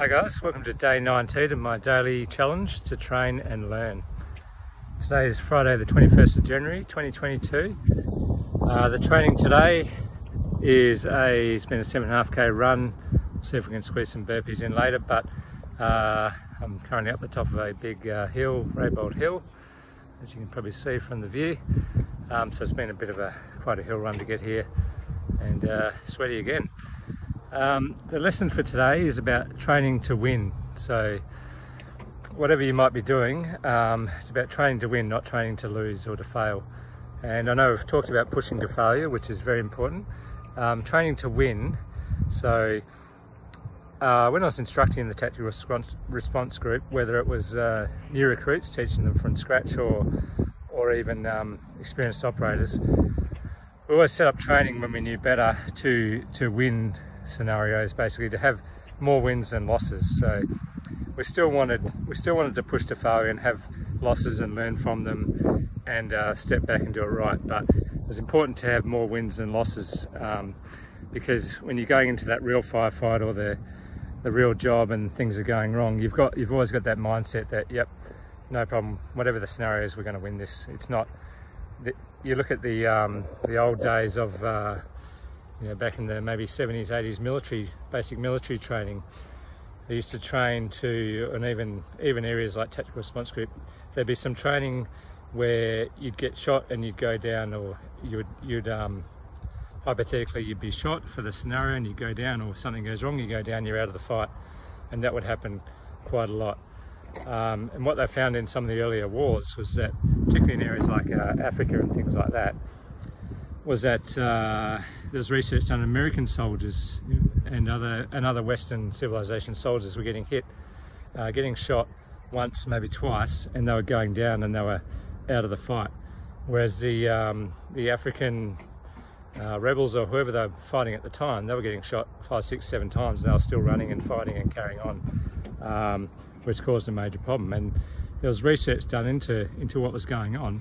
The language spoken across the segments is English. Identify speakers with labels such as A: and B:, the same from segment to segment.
A: Hi guys, welcome to day 19 of my daily challenge to train and learn. Today is Friday the 21st of January 2022. Uh, the training today is a, it's been a 7.5k run. See if we can squeeze some burpees in later, but uh, I'm currently up the top of a big uh, hill, Raybold Hill, as you can probably see from the view. Um, so it's been a bit of a, quite a hill run to get here and uh, sweaty again. Um, the lesson for today is about training to win. So, whatever you might be doing, um, it's about training to win, not training to lose or to fail. And I know we've talked about pushing to failure, which is very important. Um, training to win. So, uh, when I was instructing in the tactical response, group, whether it was uh, new recruits teaching them from scratch or or even um, experienced operators, we always set up training when we knew better to to win scenarios basically to have more wins than losses. So we still wanted we still wanted to push to failure and have losses and learn from them and uh, step back and do it right. But it was important to have more wins than losses um, because when you're going into that real firefight or the the real job and things are going wrong, you've got you've always got that mindset that yep, no problem, whatever the scenario is, we're going to win this. It's not. You look at the um, the old days of uh, you know, back in the maybe 70s, 80s military, basic military training, they used to train to, and even even areas like tactical response group, there'd be some training where you'd get shot and you'd go down, or you'd you'd um, hypothetically you'd be shot for the scenario and you go down, or something goes wrong, you go down, you're out of the fight, and that would happen quite a lot. Um, and what they found in some of the earlier wars was that, particularly in areas like uh, Africa and things like that, was that uh, there was research done on American soldiers and other and other Western civilization soldiers were getting hit, uh, getting shot once, maybe twice, and they were going down and they were out of the fight. Whereas the um, the African uh, rebels or whoever they were fighting at the time, they were getting shot five, six, seven times, and they were still running and fighting and carrying on, um, which caused a major problem. And there was research done into into what was going on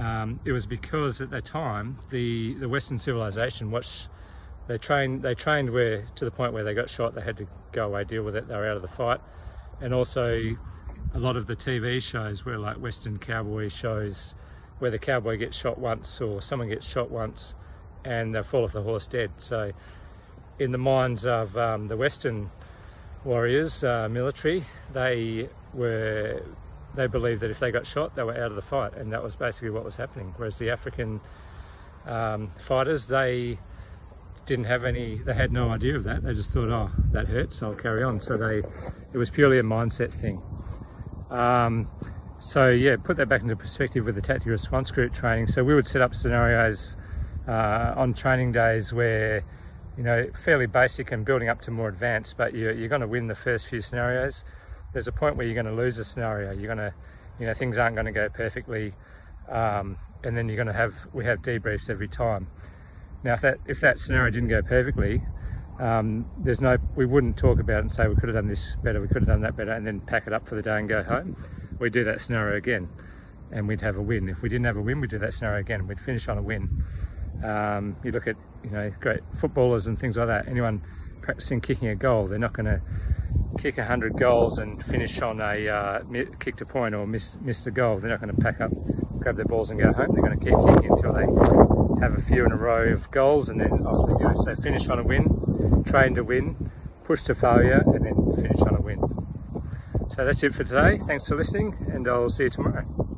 A: um, it was because at that time the the Western civilization, which they trained they trained where to the point where they got shot, they had to go away, deal with it, they were out of the fight, and also a lot of the TV shows were like Western cowboy shows where the cowboy gets shot once or someone gets shot once and they fall off the horse dead. So in the minds of um, the Western warriors, uh, military, they were they believed that if they got shot, they were out of the fight, and that was basically what was happening. Whereas the African um, fighters, they didn't have any, they had no idea of that. They just thought, oh, that hurts, I'll carry on. So they, it was purely a mindset thing. Um, so yeah, put that back into perspective with the tactical response group training. So we would set up scenarios uh, on training days where, you know, fairly basic and building up to more advanced, but you're, you're going to win the first few scenarios there's a point where you're going to lose a scenario. You're going to, you know, things aren't going to go perfectly, um, and then you're going to have we have debriefs every time. Now, if that if that scenario didn't go perfectly, um, there's no we wouldn't talk about it and say we could have done this better, we could have done that better, and then pack it up for the day and go home. We'd do that scenario again, and we'd have a win. If we didn't have a win, we'd do that scenario again. We'd finish on a win. Um, you look at you know great footballers and things like that. Anyone practicing kicking a goal, they're not going to kick 100 goals and finish on a uh, kick to point or miss, miss the goal. They're not going to pack up, grab their balls and go home. They're going to keep kicking until they have a few in a row of goals and then off they go. So finish on a win, train to win, push to failure and then finish on a win. So that's it for today. Thanks for listening and I'll see you tomorrow.